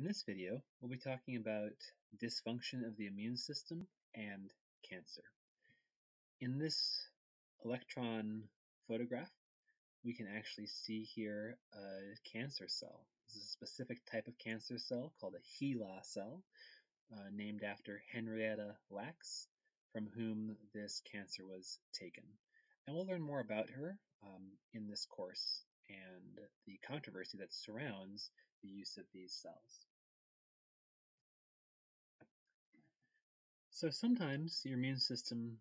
In this video, we'll be talking about dysfunction of the immune system and cancer. In this electron photograph, we can actually see here a cancer cell. This is a specific type of cancer cell called a HeLa cell, uh, named after Henrietta Lacks, from whom this cancer was taken. And we'll learn more about her um, in this course and the controversy that surrounds the use of these cells. So sometimes your immune system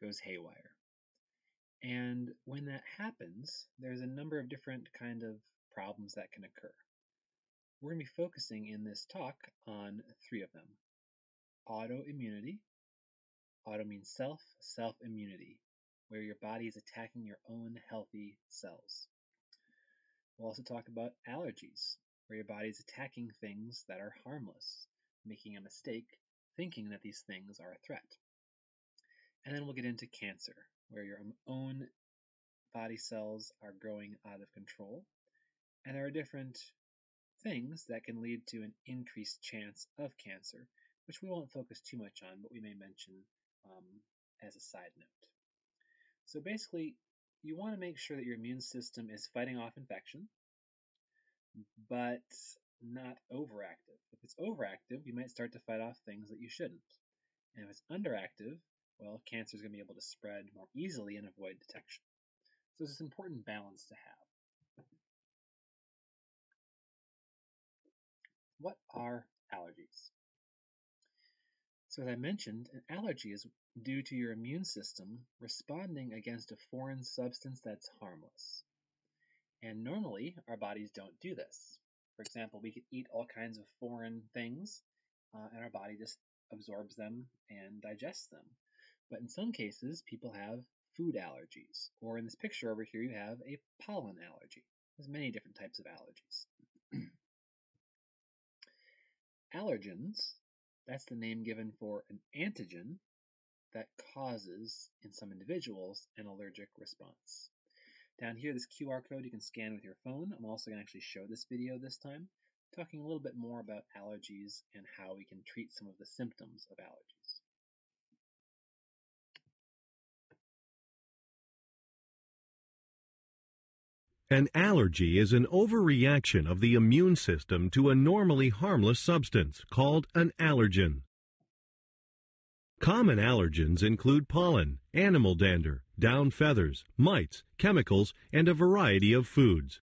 goes haywire. And when that happens, there's a number of different kind of problems that can occur. We're going to be focusing in this talk on three of them. Autoimmunity. Auto means self, self-immunity, where your body is attacking your own healthy cells. We'll also talk about allergies, where your body is attacking things that are harmless, making a mistake, thinking that these things are a threat. And then we'll get into cancer, where your own body cells are growing out of control. And there are different things that can lead to an increased chance of cancer, which we won't focus too much on, but we may mention um, as a side note. So basically, you want to make sure that your immune system is fighting off infection, but not overactive. If it's overactive, you might start to fight off things that you shouldn't. And if it's underactive, well, cancer is going to be able to spread more easily and avoid detection. So it's an important balance to have. What are allergies? So as I mentioned, an allergy is due to your immune system responding against a foreign substance that's harmless. And normally, our bodies don't do this. For example, we could eat all kinds of foreign things, uh, and our body just absorbs them and digests them. But in some cases, people have food allergies. Or in this picture over here, you have a pollen allergy. There's many different types of allergies. Allergens, that's the name given for an antigen that causes, in some individuals, an allergic response. Down here, this QR code you can scan with your phone. I'm also going to actually show this video this time, talking a little bit more about allergies and how we can treat some of the symptoms of allergies. An allergy is an overreaction of the immune system to a normally harmless substance called an allergen. Common allergens include pollen, animal dander, down feathers, mites, chemicals, and a variety of foods.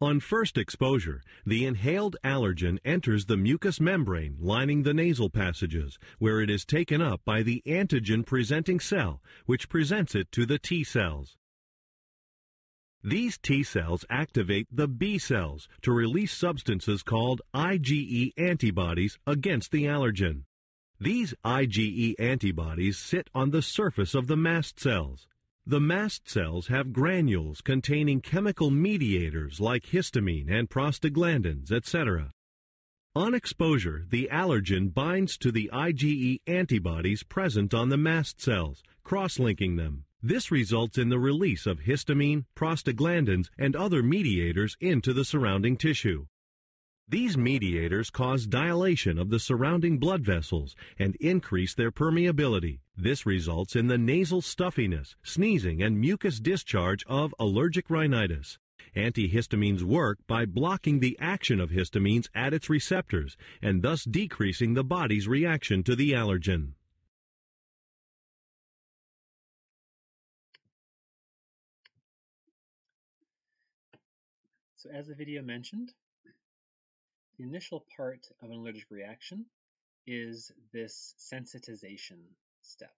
On first exposure, the inhaled allergen enters the mucous membrane lining the nasal passages, where it is taken up by the antigen-presenting cell, which presents it to the T cells. These T cells activate the B cells to release substances called IgE antibodies against the allergen. These IgE antibodies sit on the surface of the mast cells. The mast cells have granules containing chemical mediators like histamine and prostaglandins, etc. On exposure, the allergen binds to the IgE antibodies present on the mast cells, cross-linking them. This results in the release of histamine, prostaglandins, and other mediators into the surrounding tissue. These mediators cause dilation of the surrounding blood vessels and increase their permeability. This results in the nasal stuffiness, sneezing, and mucus discharge of allergic rhinitis. Antihistamines work by blocking the action of histamines at its receptors and thus decreasing the body's reaction to the allergen. So as the video mentioned, the initial part of an allergic reaction is this sensitization step.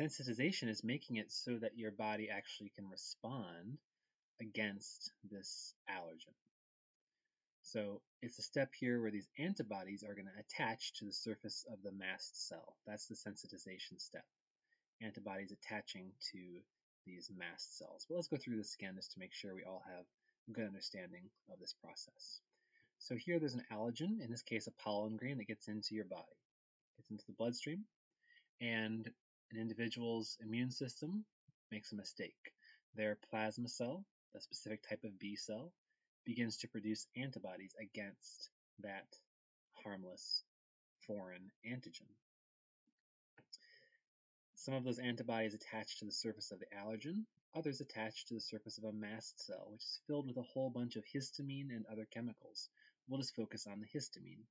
Sensitization is making it so that your body actually can respond against this allergen. So it's a step here where these antibodies are going to attach to the surface of the mast cell. That's the sensitization step. Antibodies attaching to these mast cells. But let's go through this again just to make sure we all have a good understanding of this process. So here there's an allergen, in this case a pollen grain that gets into your body, gets into the bloodstream, and an individual's immune system makes a mistake. Their plasma cell, a specific type of B cell, begins to produce antibodies against that harmless foreign antigen. Some of those antibodies attach to the surface of the allergen, others attach to the surface of a mast cell, which is filled with a whole bunch of histamine and other chemicals. We'll just focus on the histamine.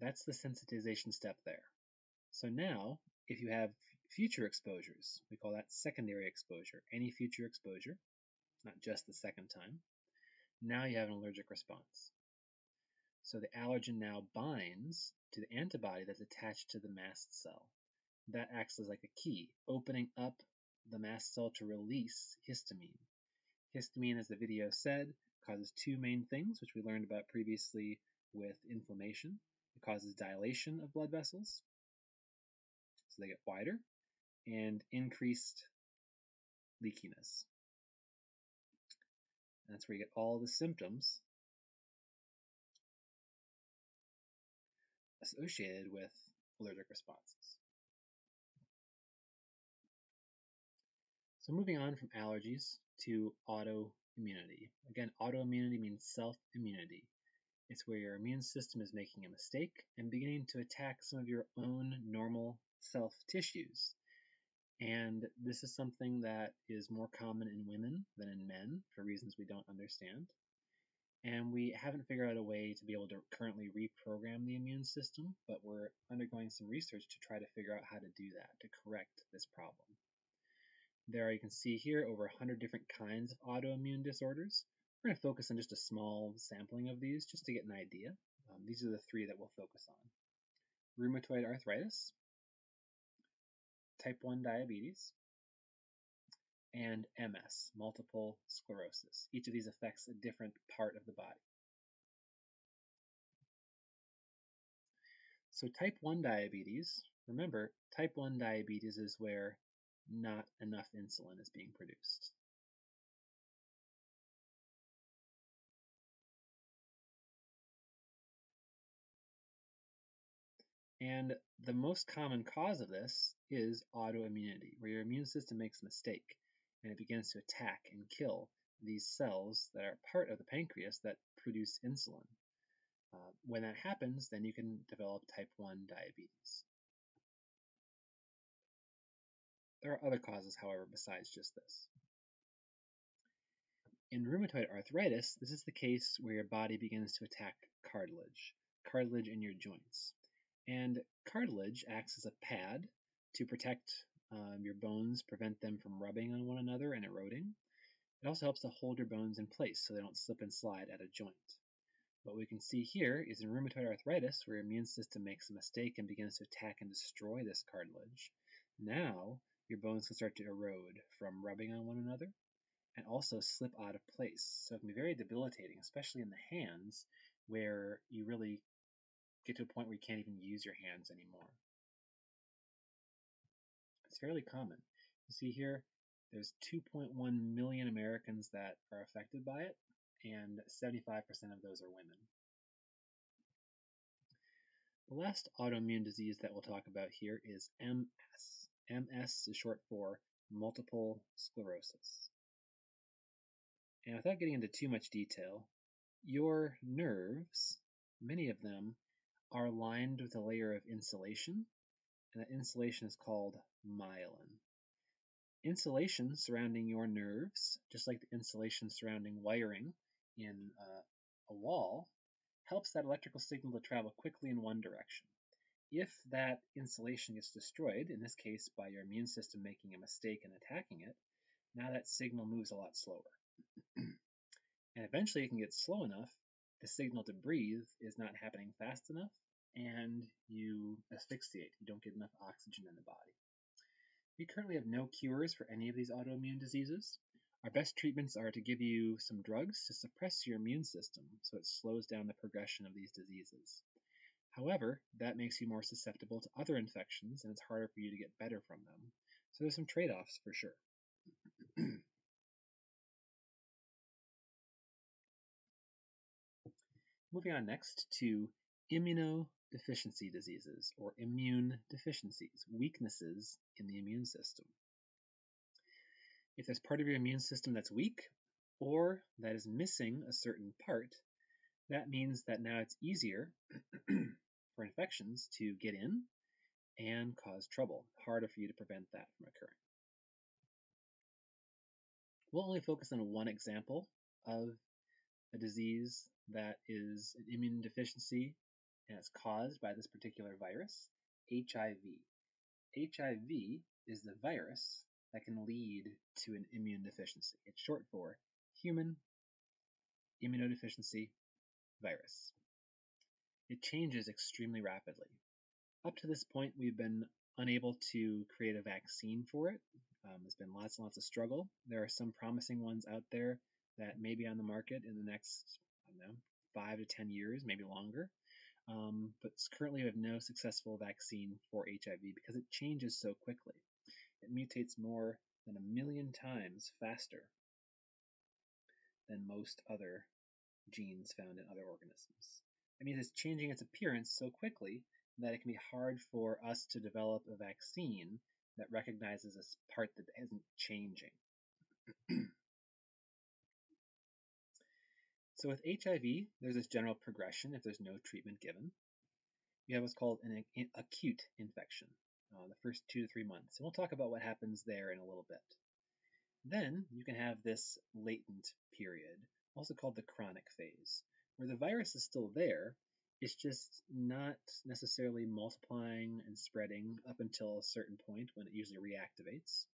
That's the sensitization step there. So now, if you have future exposures, we call that secondary exposure. Any future exposure, not just the second time, now you have an allergic response. So the allergen now binds to the antibody that's attached to the mast cell. That acts as like a key, opening up the mast cell to release histamine. Histamine, as the video said, causes two main things, which we learned about previously with inflammation. It causes dilation of blood vessels, so they get wider, and increased leakiness. And that's where you get all the symptoms associated with allergic responses. So moving on from allergies to autoimmunity. Again, autoimmunity means self-immunity. It's where your immune system is making a mistake and beginning to attack some of your own normal self tissues. And this is something that is more common in women than in men for reasons we don't understand. And we haven't figured out a way to be able to currently reprogram the immune system, but we're undergoing some research to try to figure out how to do that, to correct this problem. There you can see here over 100 different kinds of autoimmune disorders. We're going to focus on just a small sampling of these just to get an idea. Um, these are the three that we'll focus on. Rheumatoid arthritis, type 1 diabetes, and MS, multiple sclerosis. Each of these affects a different part of the body. So type 1 diabetes, remember, type 1 diabetes is where not enough insulin is being produced. And the most common cause of this is autoimmunity, where your immune system makes a mistake and it begins to attack and kill these cells that are part of the pancreas that produce insulin. Uh, when that happens, then you can develop type 1 diabetes. There are other causes, however, besides just this. In rheumatoid arthritis, this is the case where your body begins to attack cartilage, cartilage in your joints. And cartilage acts as a pad to protect um, your bones, prevent them from rubbing on one another and eroding. It also helps to hold your bones in place so they don't slip and slide at a joint. What we can see here is in rheumatoid arthritis, where your immune system makes a mistake and begins to attack and destroy this cartilage. Now, your bones can start to erode from rubbing on one another and also slip out of place. So it can be very debilitating, especially in the hands where you really get to a point where you can't even use your hands anymore. It's fairly common. You see here, there's 2.1 million Americans that are affected by it, and 75% of those are women. The last autoimmune disease that we'll talk about here is MS. MS is short for multiple sclerosis. And without getting into too much detail, your nerves, many of them, are lined with a layer of insulation, and that insulation is called myelin. Insulation surrounding your nerves, just like the insulation surrounding wiring in uh, a wall, helps that electrical signal to travel quickly in one direction. If that insulation gets destroyed, in this case by your immune system making a mistake and attacking it, now that signal moves a lot slower. and eventually it can get slow enough, the signal to breathe is not happening fast enough, and you asphyxiate. You don't get enough oxygen in the body. We currently have no cures for any of these autoimmune diseases. Our best treatments are to give you some drugs to suppress your immune system so it slows down the progression of these diseases. However, that makes you more susceptible to other infections and it's harder for you to get better from them. So there's some trade-offs for sure. Moving on next to immunodeficiency diseases or immune deficiencies, weaknesses in the immune system. If there's part of your immune system that's weak, or that is missing a certain part, that means that now it's easier for infections to get in and cause trouble. Harder for you to prevent that from occurring. We'll only focus on one example of a disease that is an immune deficiency and it's caused by this particular virus, HIV. HIV is the virus that can lead to an immune deficiency. It's short for human immunodeficiency virus. It changes extremely rapidly. Up to this point, we've been unable to create a vaccine for it. Um, there's been lots and lots of struggle. There are some promising ones out there that may be on the market in the next, I don't know, five to 10 years, maybe longer. Um, but currently we have no successful vaccine for HIV because it changes so quickly. It mutates more than a million times faster than most other genes found in other organisms. It means it's changing its appearance so quickly that it can be hard for us to develop a vaccine that recognizes this part that isn't changing. so with HIV, there's this general progression if there's no treatment given. You have what's called an acute infection, uh, the first two to three months. And we'll talk about what happens there in a little bit. Then you can have this latent period, also called the chronic phase, where the virus is still there, it's just not necessarily multiplying and spreading up until a certain point when it usually reactivates.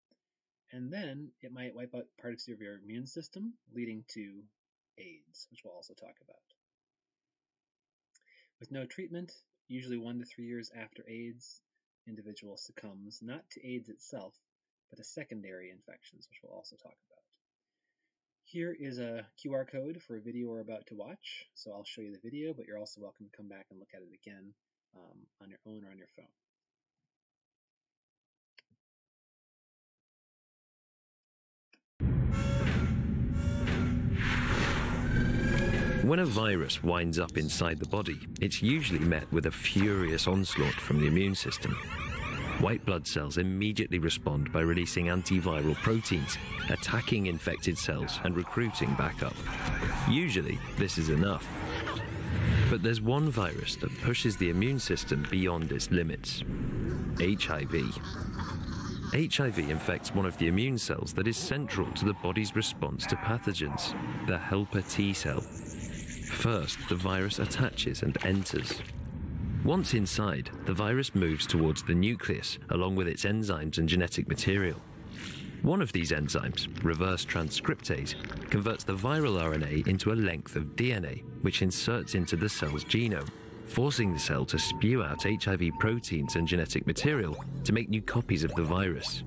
And then it might wipe out parts of your immune system, leading to AIDS, which we'll also talk about. With no treatment, usually one to three years after AIDS, individual succumbs not to AIDS itself, but to secondary infections, which we'll also talk about. Here is a QR code for a video we're about to watch. So I'll show you the video, but you're also welcome to come back and look at it again um, on your own or on your phone. When a virus winds up inside the body, it's usually met with a furious onslaught from the immune system. White blood cells immediately respond by releasing antiviral proteins, attacking infected cells and recruiting backup. Usually, this is enough. But there's one virus that pushes the immune system beyond its limits HIV. HIV infects one of the immune cells that is central to the body's response to pathogens, the helper T cell. First, the virus attaches and enters, once inside, the virus moves towards the nucleus along with its enzymes and genetic material. One of these enzymes, reverse transcriptase, converts the viral RNA into a length of DNA, which inserts into the cell's genome, forcing the cell to spew out HIV proteins and genetic material to make new copies of the virus.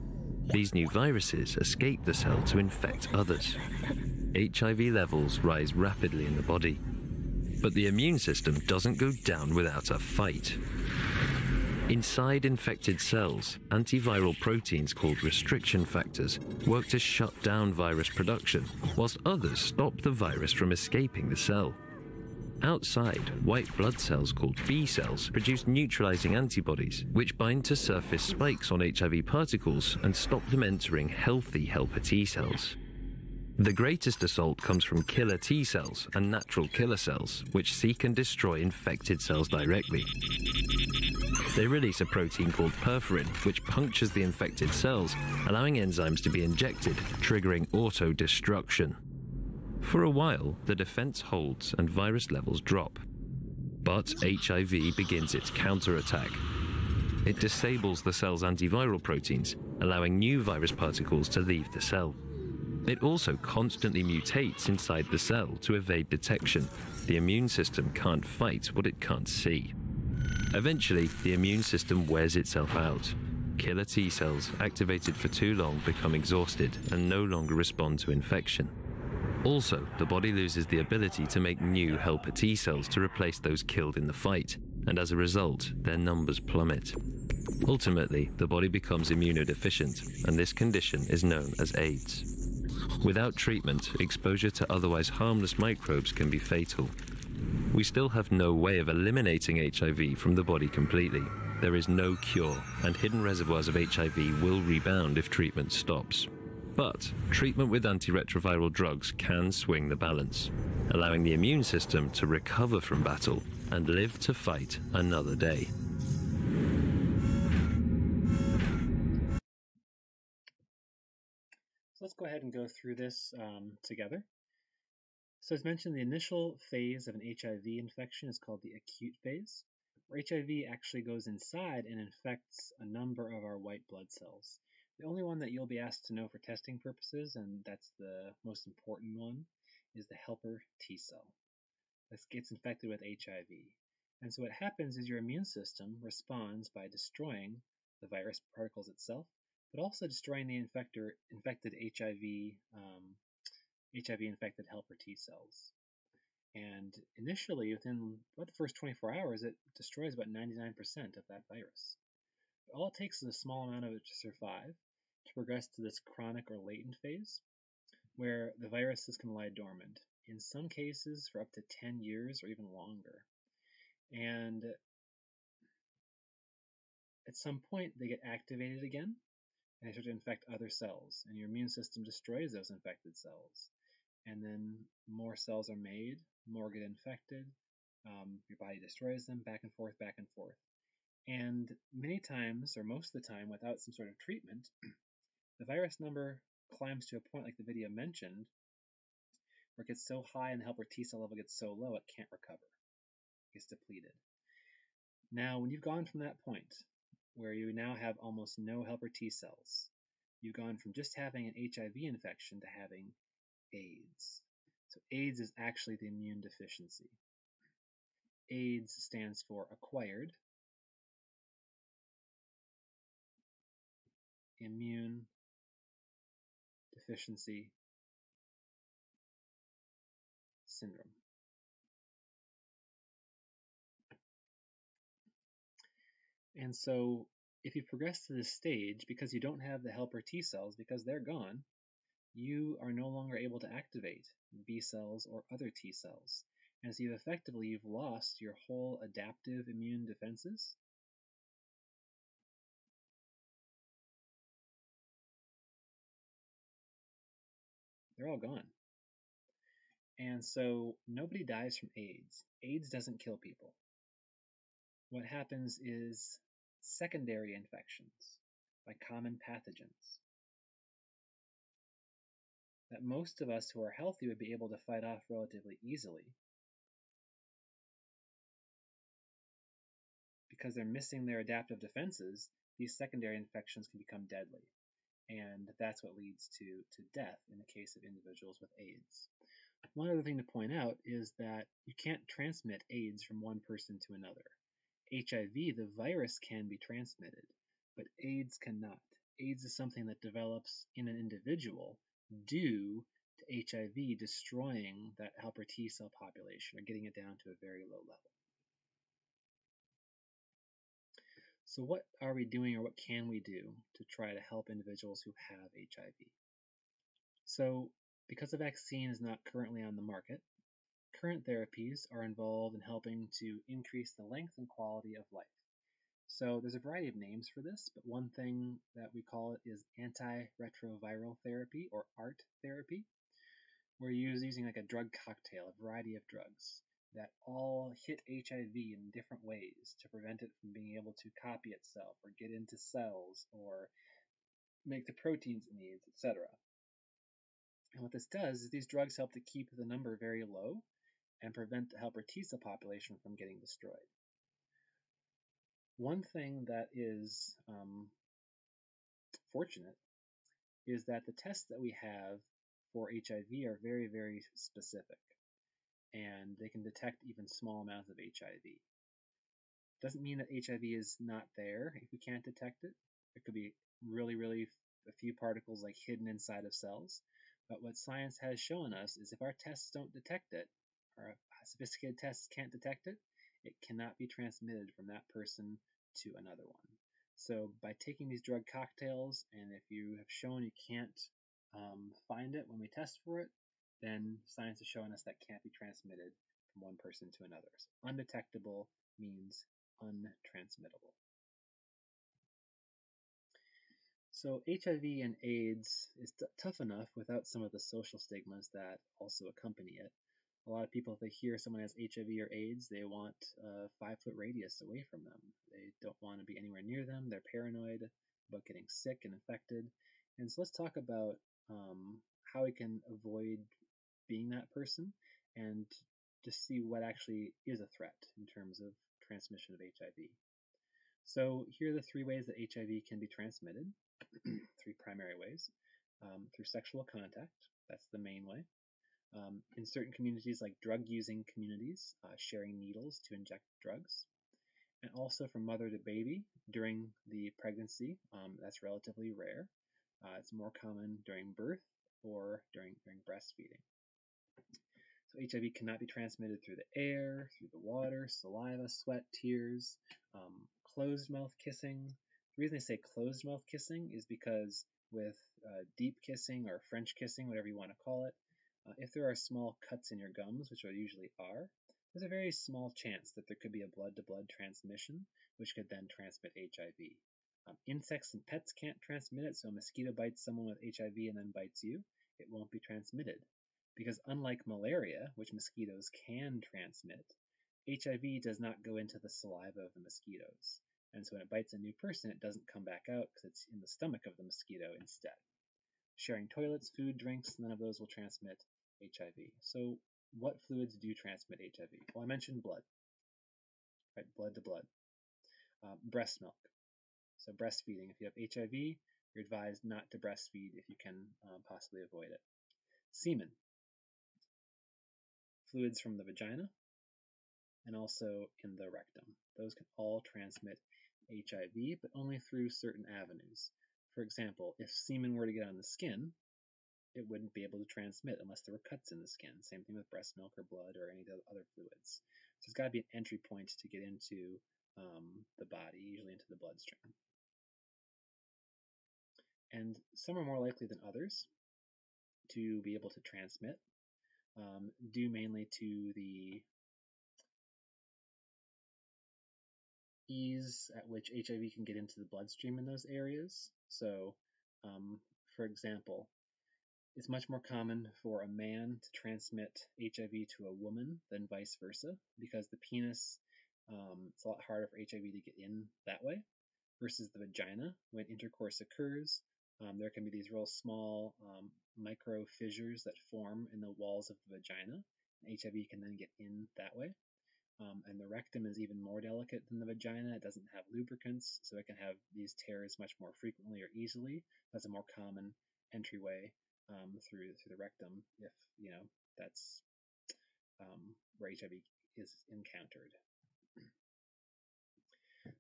These new viruses escape the cell to infect others. HIV levels rise rapidly in the body, but the immune system doesn't go down without a fight. Inside infected cells, antiviral proteins called restriction factors work to shut down virus production, whilst others stop the virus from escaping the cell. Outside, white blood cells called B cells produce neutralizing antibodies, which bind to surface spikes on HIV particles and stop them entering healthy helper T cells. The greatest assault comes from killer T cells and natural killer cells, which seek and destroy infected cells directly. They release a protein called perforin, which punctures the infected cells, allowing enzymes to be injected, triggering auto destruction. For a while, the defense holds and virus levels drop. But HIV begins its counterattack. It disables the cell's antiviral proteins, allowing new virus particles to leave the cell. It also constantly mutates inside the cell to evade detection. The immune system can't fight what it can't see. Eventually, the immune system wears itself out. Killer T cells activated for too long become exhausted and no longer respond to infection. Also, the body loses the ability to make new helper T cells to replace those killed in the fight, and as a result, their numbers plummet. Ultimately, the body becomes immunodeficient, and this condition is known as AIDS. Without treatment, exposure to otherwise harmless microbes can be fatal. We still have no way of eliminating HIV from the body completely. There is no cure, and hidden reservoirs of HIV will rebound if treatment stops. But treatment with antiretroviral drugs can swing the balance, allowing the immune system to recover from battle and live to fight another day. Go ahead and go through this um, together. So as mentioned, the initial phase of an HIV infection is called the acute phase, where HIV actually goes inside and infects a number of our white blood cells. The only one that you'll be asked to know for testing purposes, and that's the most important one, is the helper T cell. This gets infected with HIV. And so what happens is your immune system responds by destroying the virus particles itself but also destroying the infector, infected HIV, um, HIV-infected helper T cells. And initially, within about the first 24 hours, it destroys about 99% of that virus. But all it takes is a small amount of it to survive, to progress to this chronic or latent phase, where the viruses can lie dormant, in some cases for up to 10 years or even longer. And at some point, they get activated again, and they start to infect other cells, and your immune system destroys those infected cells. And then more cells are made, more get infected, um, your body destroys them, back and forth, back and forth. And many times, or most of the time, without some sort of treatment, the virus number climbs to a point like the video mentioned, where it gets so high and the helper T cell level gets so low it can't recover. It gets depleted. Now, when you've gone from that point, where you now have almost no helper T cells. You've gone from just having an HIV infection to having AIDS. So AIDS is actually the immune deficiency. AIDS stands for acquired immune deficiency syndrome. And so if you progress to this stage, because you don't have the helper T cells, because they're gone, you are no longer able to activate B cells or other T cells. And so you've effectively, you've lost your whole adaptive immune defenses. They're all gone. And so nobody dies from AIDS. AIDS doesn't kill people. What happens is secondary infections by common pathogens that most of us who are healthy would be able to fight off relatively easily because they're missing their adaptive defenses, these secondary infections can become deadly. And that's what leads to, to death in the case of individuals with AIDS. One other thing to point out is that you can't transmit AIDS from one person to another. HIV, the virus can be transmitted, but AIDS cannot. AIDS is something that develops in an individual due to HIV destroying that helper T cell population or getting it down to a very low level. So what are we doing or what can we do to try to help individuals who have HIV? So because a vaccine is not currently on the market, Current therapies are involved in helping to increase the length and quality of life. So there's a variety of names for this, but one thing that we call it is antiretroviral therapy or ART therapy, you're using like a drug cocktail, a variety of drugs that all hit HIV in different ways to prevent it from being able to copy itself or get into cells or make the proteins it needs, etc. And what this does is these drugs help to keep the number very low and prevent the helper T cell population from getting destroyed. One thing that is um, fortunate is that the tests that we have for HIV are very, very specific, and they can detect even small amounts of HIV. Doesn't mean that HIV is not there if we can't detect it. It could be really, really a few particles like hidden inside of cells. But what science has shown us is if our tests don't detect it, sophisticated tests can't detect it, it cannot be transmitted from that person to another one. So by taking these drug cocktails, and if you have shown you can't um, find it when we test for it, then science is showing us that can't be transmitted from one person to another. So undetectable means untransmittable. So HIV and AIDS is tough enough without some of the social stigmas that also accompany it. A lot of people, if they hear someone has HIV or AIDS, they want a five foot radius away from them. They don't want to be anywhere near them. They're paranoid about getting sick and infected. And so let's talk about um, how we can avoid being that person and just see what actually is a threat in terms of transmission of HIV. So here are the three ways that HIV can be transmitted, three primary ways. Um, through sexual contact, that's the main way. Um, in certain communities, like drug using communities, uh, sharing needles to inject drugs. And also from mother to baby during the pregnancy, um, that's relatively rare. Uh, it's more common during birth or during, during breastfeeding. So HIV cannot be transmitted through the air, through the water, saliva, sweat, tears, um, closed mouth kissing. The reason I say closed mouth kissing is because with uh, deep kissing or French kissing, whatever you want to call it, uh, if there are small cuts in your gums, which there usually are, there's a very small chance that there could be a blood-to-blood transmission, which could then transmit HIV. Um, insects and pets can't transmit it, so a mosquito bites someone with HIV and then bites you, it won't be transmitted. Because unlike malaria, which mosquitoes can transmit, HIV does not go into the saliva of the mosquitoes. And so when it bites a new person, it doesn't come back out because it's in the stomach of the mosquito instead. Sharing toilets, food, drinks, none of those will transmit HIV. So what fluids do transmit HIV? Well, I mentioned blood, right? Blood to blood. Uh, breast milk. So breastfeeding. If you have HIV, you're advised not to breastfeed if you can um, possibly avoid it. Semen. Fluids from the vagina and also in the rectum. Those can all transmit HIV, but only through certain avenues. For example, if semen were to get on the skin, it wouldn't be able to transmit unless there were cuts in the skin. Same thing with breast milk or blood or any other fluids. So there's got to be an entry point to get into um, the body, usually into the bloodstream. And some are more likely than others to be able to transmit, um, due mainly to the ease at which HIV can get into the bloodstream in those areas. So, um, for example, it's much more common for a man to transmit HIV to a woman than vice versa because the penis, um, it's a lot harder for HIV to get in that way versus the vagina. When intercourse occurs, um, there can be these real small um, micro fissures that form in the walls of the vagina. HIV can then get in that way. Um, and the rectum is even more delicate than the vagina. It doesn't have lubricants, so it can have these tears much more frequently or easily. That's a more common entryway um, through through the rectum if you know that's um, where HIV is encountered.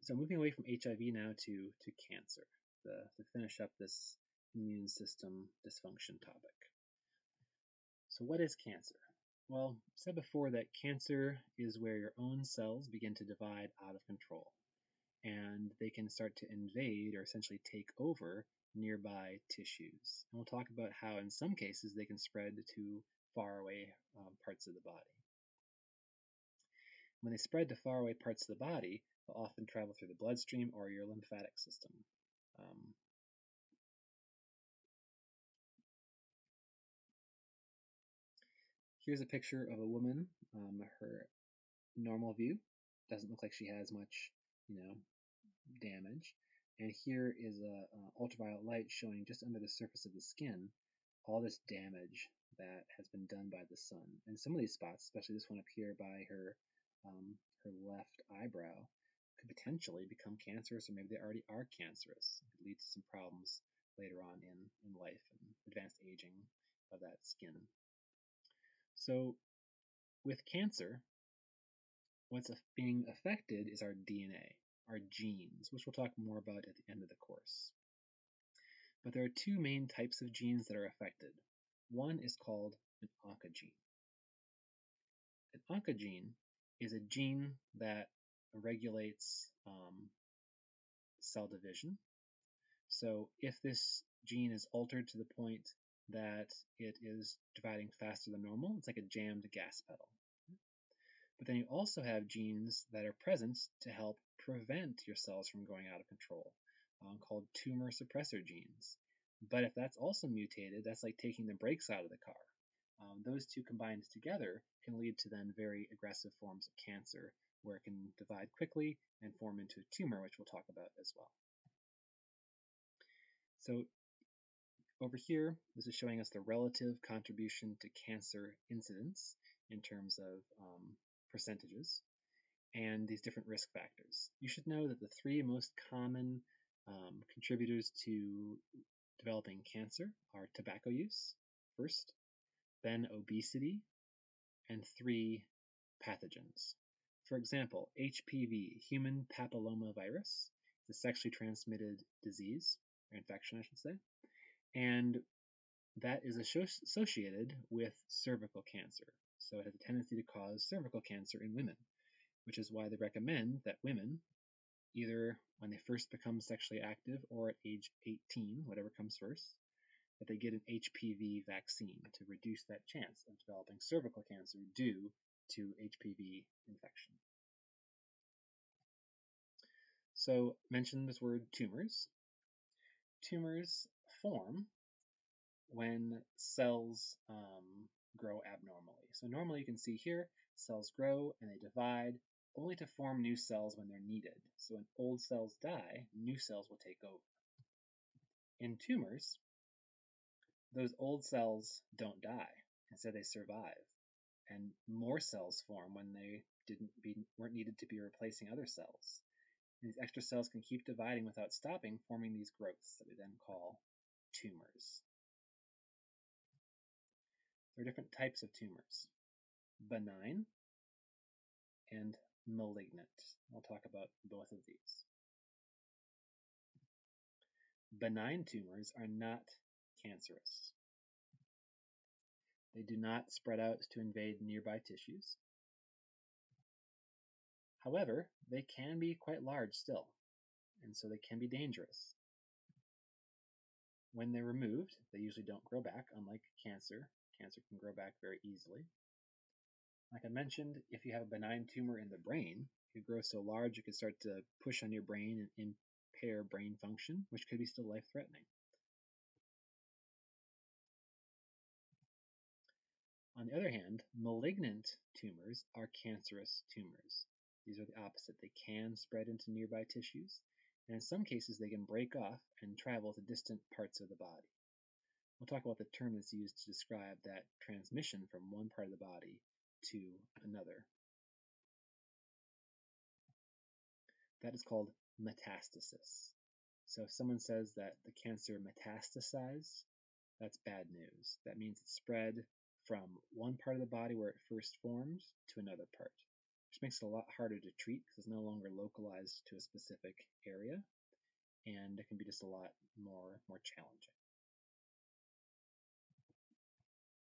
So moving away from HIV now to to cancer, the, to finish up this immune system dysfunction topic. So what is cancer? Well, I said before that cancer is where your own cells begin to divide out of control, and they can start to invade or essentially take over nearby tissues. And we'll talk about how, in some cases, they can spread to faraway um, parts of the body. When they spread to faraway parts of the body, they'll often travel through the bloodstream or your lymphatic system. Um, here's a picture of a woman. Um, her normal view doesn't look like she has much, you know, damage. And here is a, a ultraviolet light showing just under the surface of the skin all this damage that has been done by the sun. And some of these spots, especially this one up here by her um, her left eyebrow, could potentially become cancerous, or maybe they already are cancerous. It could lead to some problems later on in, in life and advanced aging of that skin. So, with cancer, what's being affected is our DNA are genes, which we'll talk more about at the end of the course. But there are two main types of genes that are affected. One is called an oncogene. An oncogene is a gene that regulates um, cell division. So if this gene is altered to the point that it is dividing faster than normal, it's like a jammed gas pedal. But then you also have genes that are present to help prevent your cells from going out of control. um, called tumor suppressor genes. But if that's also mutated, that's like taking the brakes out of the car. Um, those two combined together can lead to then very aggressive forms of cancer where it can divide quickly and form into a tumor, which we'll talk about as well. So over here, this is showing us the relative contribution to cancer incidence in terms of um, percentages and these different risk factors. You should know that the three most common um, contributors to developing cancer are tobacco use, first, then obesity, and three, pathogens. For example, HPV, human papillomavirus, is a sexually transmitted disease, or infection, I should say, and that is associated with cervical cancer. So it has a tendency to cause cervical cancer in women, which is why they recommend that women, either when they first become sexually active or at age 18, whatever comes first, that they get an HPV vaccine to reduce that chance of developing cervical cancer due to HPV infection. So mention this word tumors. Tumors form when cells um, grow abnormally. So normally you can see here, cells grow and they divide only to form new cells when they're needed. So when old cells die, new cells will take over. In tumors, those old cells don't die. Instead, they survive. And more cells form when they didn't be, weren't needed to be replacing other cells. And these extra cells can keep dividing without stopping, forming these growths that we then call tumors. There are different types of tumors. Benign and malignant. We'll talk about both of these. Benign tumors are not cancerous. They do not spread out to invade nearby tissues. However, they can be quite large still, and so they can be dangerous. When they're removed, they usually don't grow back, unlike cancer. Cancer can grow back very easily. Like I mentioned, if you have a benign tumor in the brain, it could grow so large it could start to push on your brain and impair brain function, which could be still life-threatening. On the other hand, malignant tumors are cancerous tumors. These are the opposite. They can spread into nearby tissues, and in some cases they can break off and travel to distant parts of the body. We'll talk about the term that's used to describe that transmission from one part of the body to another. That is called metastasis. So if someone says that the cancer metastasized, that's bad news. That means it spread from one part of the body where it first formed to another part, which makes it a lot harder to treat because it's no longer localized to a specific area, and it can be just a lot more, more challenging.